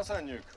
Köszönjük!